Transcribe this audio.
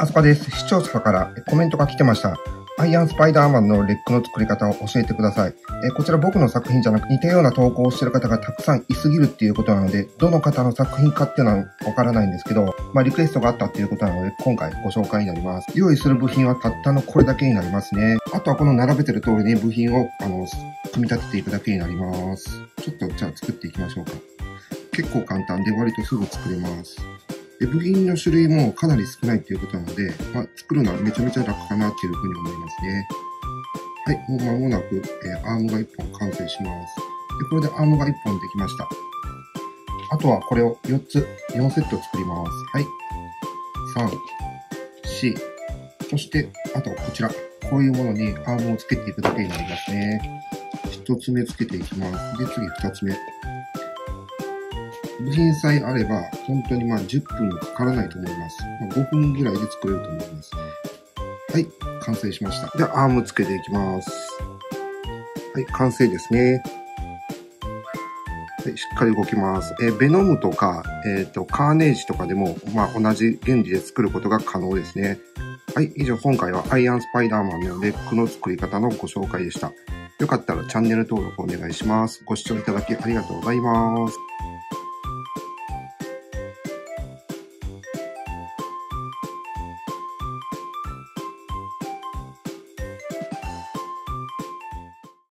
あすかです。視聴者からコメントが来てました。アイアンスパイダーマンのレックの作り方を教えてください。えこちら僕の作品じゃなく似たような投稿をしてる方がたくさんいすぎるっていうことなので、どの方の作品かっていうのはわからないんですけど、まあリクエストがあったっていうことなので、今回ご紹介になります。用意する部品はたったのこれだけになりますね。あとはこの並べてる通りに部品を、あの、組み立てていくだけになります。ちょっとじゃあ作っていきましょうか。結構簡単で割とすぐ作れます。で部品の種類もかなり少ないっていうことなので、まあ、作るのはめちゃめちゃ楽かなっていうふうに思いますね。はい、もう間もなく、えーアームが1本完成します。で、これでアームが1本できました。あとはこれを4つ、4セット作ります。はい。3、4、そして、あとこちら、こういうものにアームをつけていくだけになりますね。1つ目つけていきます。で、次2つ目。部品さえあれば、本当にまあ10分かからないと思います。まあ、5分ぐらいで作れると思います。はい、完成しました。では、アームつけていきます。はい、完成ですね。はい、しっかり動きます。えーベノムとか、えっ、と、カーネージとかでも、まあ、同じ原理で作ることが可能ですね。はい、以上、今回はアイアンスパイダーマンのレックの作り方のご紹介でした。よかったらチャンネル登録お願いします。ご視聴いただきありがとうございます。